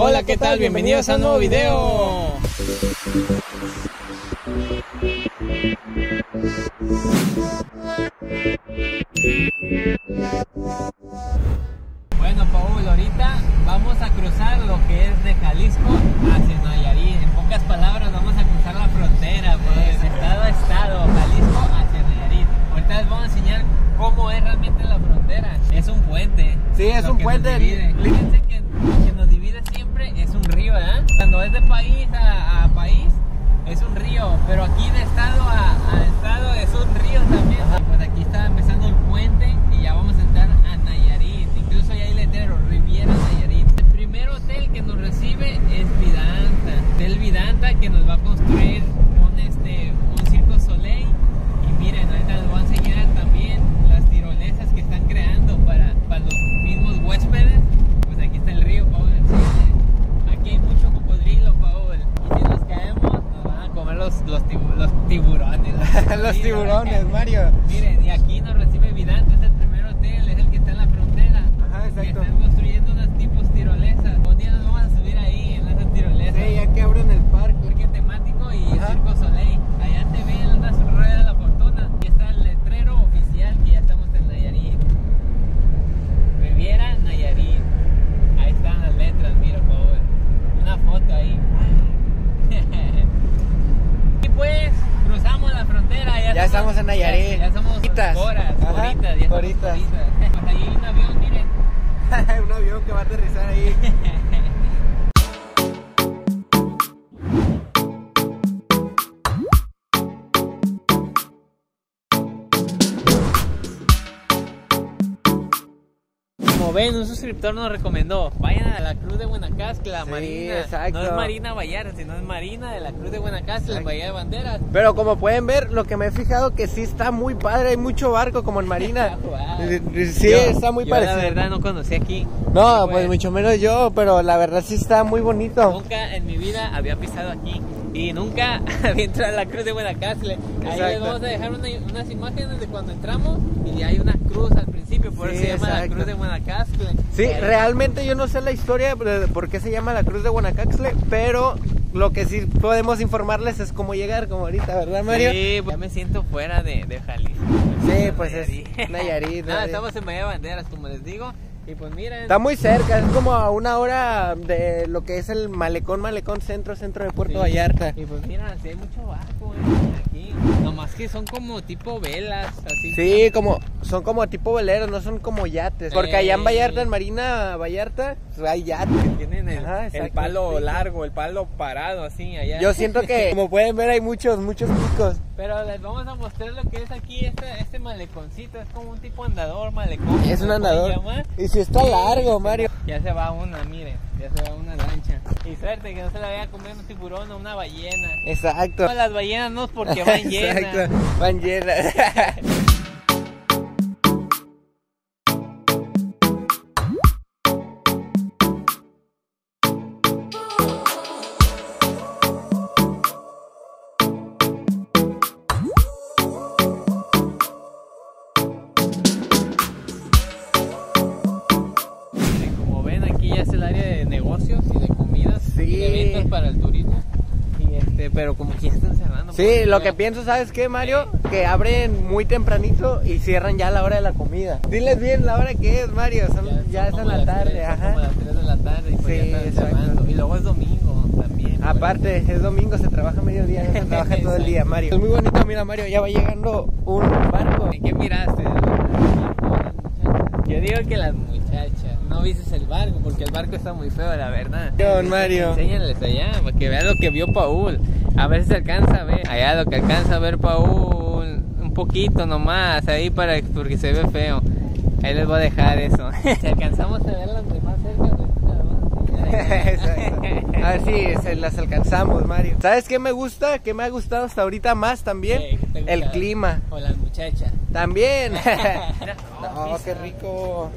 Hola, ¿qué tal? Bienvenidos a un nuevo video. Bueno, Paul, ahorita vamos a cruzar lo que es de Jalisco hacia Nayarit. En pocas palabras, vamos a cruzar la frontera, pues, estado a estado, Jalisco hacia Nayarit. Ahorita les vamos a enseñar cómo es realmente la frontera. Es un puente. Sí, es un puente. Fíjense que, que nos divide siempre Cuando es de país a, a país es un río, pero aquí de estado a, a estado es un río también. Y Pues aquí está empezando el puente y ya vamos a entrar a Nayarit. Incluso ya hay letrero, Riviera Nayarit. El primer hotel que nos recibe es Vidanta. Hotel Vidanta que nos va a construir un, este, un Circo Soleil. Y miren, ahorita les voy a enseñar también las tirolesas que están creando para, para los mismos huéspedes. Pues aquí está el río, Paul. enséñale. Aquí hay mucho cocodrilo, Paul. Y si nos caemos, nos van a comer los, los, tibu- los tiburones. Los Sí, tiburones, ¿verdad? Mario. Miren, y aquí nos recibe Vidanta, es el primer hotel, es el que está en la frontera. Ajá, exacto. están construyendo unos tipos tirolesas. Un día nos vamos a subir ahí en esas tirolesas. Sí, ya que abren el parque. Parque temático y Ajá. Circo Soleil. Allá se ven las ruedas de la fortuna. Y está el letrero oficial que ya estamos en Nayarit. Riviera Nayarit. Ahí están las letras, mira, por favor. Una foto ahí. y pues cruzamos la frontera. Ya, Ya estamos en Nayarit. Horitas. horitas. Pues ahí hay un avión, miren. un avión que va a aterrizar ahí. Como ven, un suscriptor nos recomendó, vayan a la Cruz de Guanacaste, la Sí, Marina. exacto. No es Marina Vallarta, sino es Marina de la Cruz de Guanacaste, la. Bahía de Banderas. Pero como pueden ver, lo que me he fijado que sí está muy padre, hay mucho barco como en Marina. Eh, Sí, Yo- está muy yo parecido. La verdad no conocí aquí. No, Sí, pues mucho menos yo, pero la verdad sí está muy bonito. Nunca en mi vida había pisado aquí y nunca había entrado a la Cruz de Guanacaste. Ahí les vamos a dejar una- unas imágenes de cuando entramos y hay una cruz al principio, por eso se llama la. Cruz de Guanacaste. Sí, realmente yo no sé la historia de por qué se llama la Cruz de Guanacaxle, pero lo que sí podemos informarles es cómo llegar, como ahorita, ¿verdad, Mario? Sí, ya me siento fuera de, de Jalisco. Sí, pues es Nayarit, No, Nayarit. estamos en Bahía de Banderas, como les digo. Y pues miren. Está muy cerca, es como a una hora de lo que es el malecón, malecón centro, centro de Puerto Sí. Vallarta. Y pues mira, sí hay mucho barco eh, aquí. Nomás que son como tipo velas, así. Sí, como son como tipo veleros, no son como yates. Porque allá en. Vallarta, en Marina Vallarta, pues hay yates. Tienen el, Ajá, el exacto. palo largo, el palo parado, así allá. Yo siento que, como pueden ver, hay muchos, muchos picos. Pero les vamos a mostrar lo que es aquí, este, este maleconcito. Es como un tipo andador, malecón. Es un andador. Y si está largo, Mario. Ya se va una, miren. Ya se va una lancha. Y suerte que no se la vaya a comer un tiburón o una ballena. Exacto. No, las ballenas no, porque van llenas. Exacto, van llenas. Como ven, aquí ya es el área de negocios y de comidas y Sí. de eventos para el turismo. Este, pero como que ya están cerrando. Sí, lo ya- que pienso, ¿sabes qué, Mario? Que abren muy tempranito y cierran ya a la hora de la comida. Diles bien la hora que es, Mario. Son- ya, es en la tarde, tres, ajá. Como las 3 de la tarde y pues Sí, ya están exacto. cerrando. Y luego es domingo también. Aparte, es domingo, se trabaja mediodía, no se trabaja todo el día, Mario. Es muy bonito, mira, Mario, ya va llegando un barco. ¿En qué miraste? Yo digo que las no viste el barco, porque el barco está muy feo, la verdad. Don Mario. Enséñales allá, para que vean lo que vio Paul. A ver si se alcanza a ver. Allá lo que alcanza a ver Paul, un poquito nomás, ahí para porque se ve feo. Ahí les voy a dejar eso. Si alcanzamos a verlas de más cerca, pues, las vamos a enseñar. Exacto. A ver si se las alcanzamos, Mario. ¿Sabes qué me gusta? ¿Qué me ha gustado hasta ahorita más también? El clima. O las muchachas. También. No, qué rico.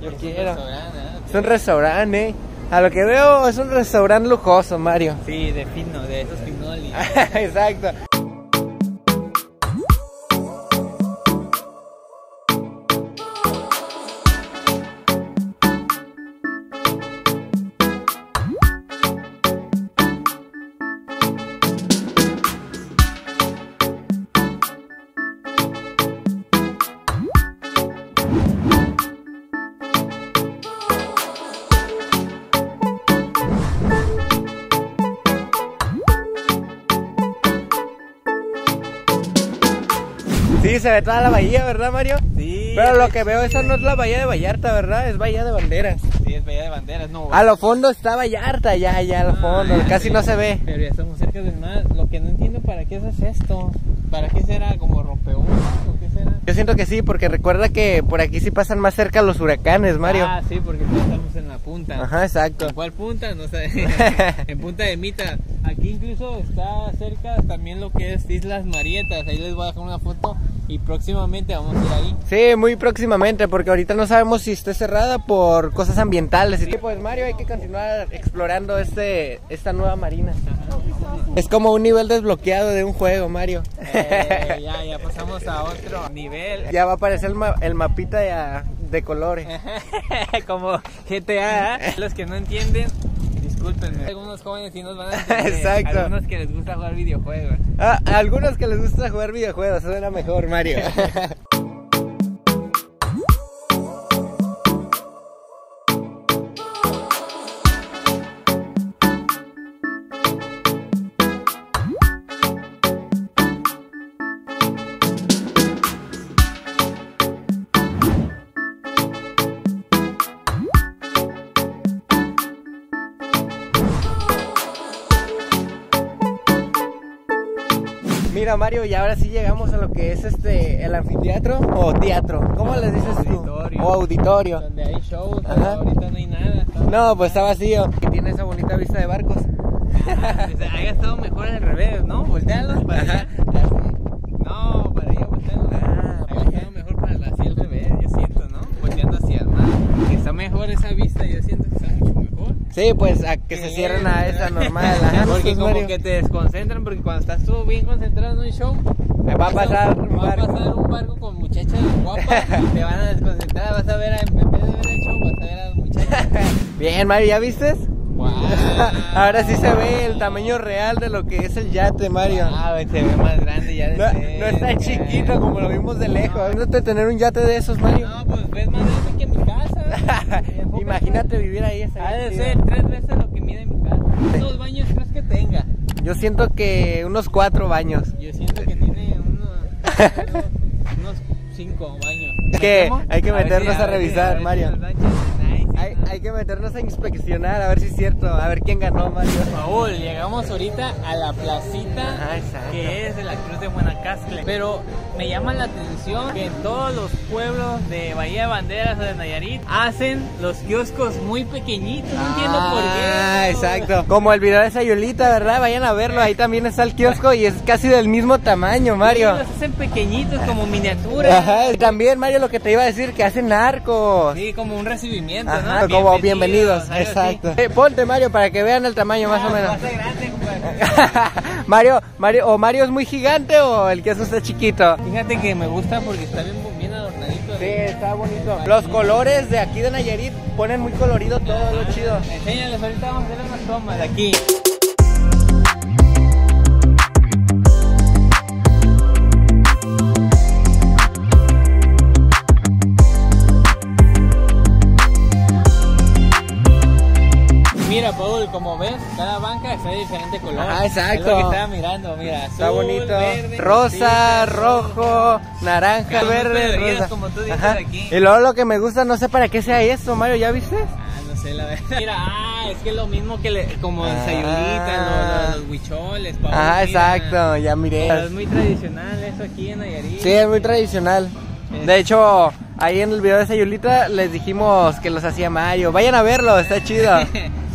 Yo Es un quiero. restaurante, ¿eh? Es un restaurante, ¿eh? A lo que veo es un restaurante lujoso, Mario. Sí, de fino, de esos finolis. Exacto. Se ve toda la bahía, ¿verdad, Mario? Sí. Pero lo que veo, esa no es la bahía de Vallarta, ¿verdad? Es bahía de banderas. Sí, es Bahía de Banderas, no. A lo fondo está Vallarta, ya, ya, a lo Ah, fondo. Casi sí. no se ve. Pero ya estamos cerca del mar. Lo que no entiendo para qué es esto. ¿Para qué será? ¿Como rompeolas o qué será? Yo siento que sí, porque recuerda que por aquí sí pasan más cerca los huracanes, Mario. Ah, sí, porque estamos en la punta. Ajá, exacto. ¿En cuál punta? No sé. en Punta de Mita. Aquí incluso está cerca también lo que es Islas Marietas. Ahí les voy a dejar una foto y próximamente vamos a ir ahí. Sí, muy próximamente, porque ahorita no sabemos si esté cerrada por cosas ambientales. Y pues Mario, hay que continuar explorando este esta nueva marina. Es como un nivel desbloqueado de un juego, Mario. Eh, ya, ya pasamos a otro nivel. Ya va a aparecer el, ma- el mapita ya de colores. Como GTA. ¿eh? Los que no entienden, discúlpenme. Algunos jóvenes sí nos van a entender. Exacto. Algunos que les gusta jugar videojuegos. Ah, algunos que les gusta jugar videojuegos, suena mejor, Mario. Mira Mario, y ahora sí llegamos a lo que es este el anfiteatro o teatro. ¿Cómo les dices tú? Auditorio. O auditorio. Donde hay shows, pero Ajá. ahorita no hay nada. Está- No, pues está vacío. Y tiene esa bonita vista de barcos. Ah, pues, haya estado mejor al revés, ¿no? Voltealos para allá. No, para allá voltealos. Ah, haya estado mejor para el- hacia el revés, yo siento, ¿no? Volteando hacia el mar. Está mejor esa vista, yo siento que está mucho mejor. Sí, pues a que se cierren a esa normal. Ajá, porque pues, como Mario. que te desconcentran, porque cuando estás tú bien concentrado en un show, Me va a pasar un va a barco. pasar un barco con muchachas guapas te van a desconcentrar, vas a ver, a, en vez de ver el show, vas a ver a las muchachas. Bien, Mario, ¿ya viste? Wow. Ahora sí se ve el tamaño real de lo que es el yate, Mario. Ah, se ve más grande ya de No, cerca. no está chiquito como lo vimos de lejos. Imagínate tener un yate de esos, Mario. No, pues ves más grande que mi casa. Imagínate vivir ahí. estaría Ha de ser tres veces lo que mide mi casa. ¿Cuántos baños crees que tenga? Yo siento que unos cuatro baños. Yo siento que tiene unos, unos cinco baños. Es que hay que meternos a ver revisar, ver Mario. Hay, que meternos a inspeccionar a ver si es cierto, a ver quién ganó, Mario. Paul, llegamos ahorita a la placita que es de la Cruz de Guanacaste. Pero me llama la atención que en todos los pueblos de Bahía de Banderas o de Nayarit hacen los kioscos muy pequeñitos. No entiendo por qué. Ah, exacto. Como el video de Sayulita, ¿verdad? Vayan a verlo, ahí también está el kiosco y es casi del mismo tamaño, Mario. Sí, los hacen pequeñitos, como miniaturas. Ajá, y también, Mario, lo que te iba a decir, que hacen narcos. Sí, como un recibimiento, Ajá, ¿no? Como bienvenidos, exacto. Eh, ponte, Mario, para que vean el tamaño más o Ah, menos. compadre. Mario, Mario, o Mario es muy gigante o el queso está chiquito. Fíjate que me gusta porque está bien, bien adornadito. Sí, está bonito. Los colores de aquí de Nayarit ponen muy colorido todo lo chido. Enséñales, ahorita vamos a hacer unas tomas de aquí. Diferente color. Ah, exacto. Es lo que estaba mirando, mira. Está azul, bonito. verde, rosa, rojo, naranja, Pero verde, rosa. como tú dices aquí. Y luego lo que me gusta, no sé para qué sea eso, Mario, ¿ya viste? Ah, no sé, la verdad. Mira, ah, es que es lo mismo que le, como Ah. sayulita, los, los huicholes, Paul. Ah, mira. exacto, ya Pero miré. es muy tradicional eso aquí en Nayarit. Sí, es muy tradicional. De hecho, ahí en el video de Sayulita les dijimos que los hacía Mario. Vayan a verlo, está chido.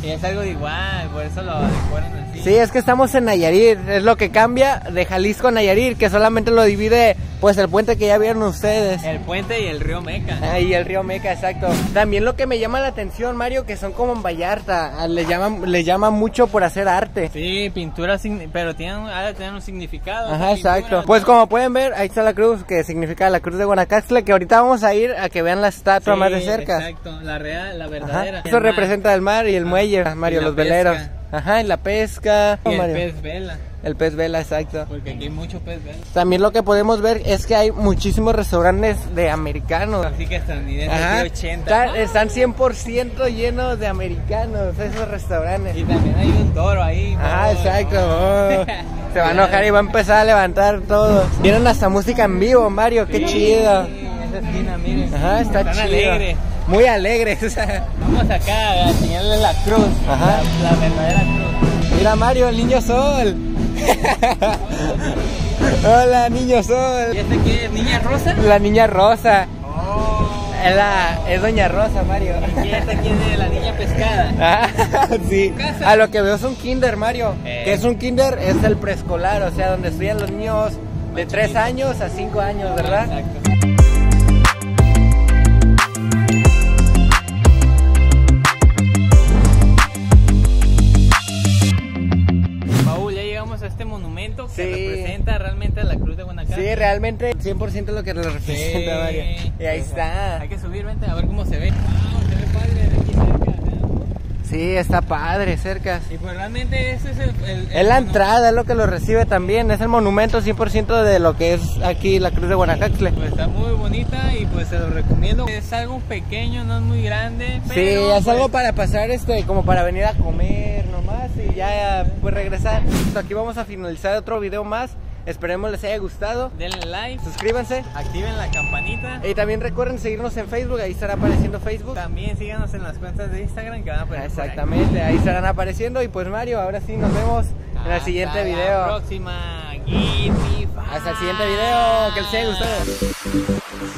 y es algo de igual, por eso lo así. Sí, es que estamos en Nayarit, es lo que cambia de Jalisco a Nayarit, que solamente lo divide pues el puente que ya vieron ustedes. El puente y el río Meca. Ah, y el río Meca, exacto. También lo que me llama la atención, Mario, que son como en Vallarta, ah, les llaman, les llaman mucho por hacer arte. Sí, pintura, pero tienen, tener un significado. Ajá, exacto. Pues como pueden ver, ahí está la cruz, que significa la cruz de Guanacaste, que ahorita vamos a ir a que vean la estatua Sí, más de cerca. Exacto, la real, la Ajá. verdadera. Eso El mar representa el mar y el muelle, Mario, los veleros. Ajá, y la pesca. Y el Mario. pez vela, El pez vela, exacto. porque aquí hay mucho pez vela. También lo que podemos ver es que hay muchísimos restaurantes de americanos. Así que estadounidense, Ajá. aquí 80. Están, están 100% llenos de americanos esos restaurantes. Y también hay un toro ahí. Ah, exacto. oh. Se va a enojar y va a empezar a levantar todo. Vieron hasta música en vivo, Mario, qué chido. Esa esquina, miren. Ajá, está Están chido. alegres. Muy alegre. o sea. Vamos acá a enseñarles la cruz. Ajá. La, la verdadera cruz. Mira Mario, el niño sol. Hola, niño ¿Y sol. este qué es? ¿Niña rosa? La niña rosa. Oh. Es, la, es doña Rosa, Mario. ¿Y esta quién es? La niña pescada. Ah, sí. A lo que veo es un kinder, Mario. Eh. Que es un kinder, es el preescolar, o sea, donde estudian los niños de 3 años a 5 años, ¿verdad? Exacto. Realmente 100% lo que lo representa, Mario. Y ahí está. Hay que subir, vente a ver cómo se ve. Wow, se ve padre de aquí cerca. ¿no? Sí, está padre, cerca. Y pues realmente ese es el... el- Es la entrada, es lo que lo recibe también. Es el monumento 100% de lo que es aquí la Cruz de Guanacaxle. Pues está muy bonita y pues se lo recomiendo. Es algo pequeño, no es muy grande. Sí, es algo pues, para pasar, este, como para venir a comer nomás y ya pues regresar. Aquí vamos a finalizar otro video más. Esperemos les haya gustado. Denle like, Suscríbanse. activen la campanita. Y también recuerden seguirnos en Facebook, ahí estará apareciendo Facebook. También síganos en las cuentas de Instagram que van a aparecer por ahí. Exactamente, ahí estarán apareciendo. Y pues Mario, ahora sí nos vemos en el siguiente La video. próxima. Give me Hasta el siguiente video, que les haya gustado.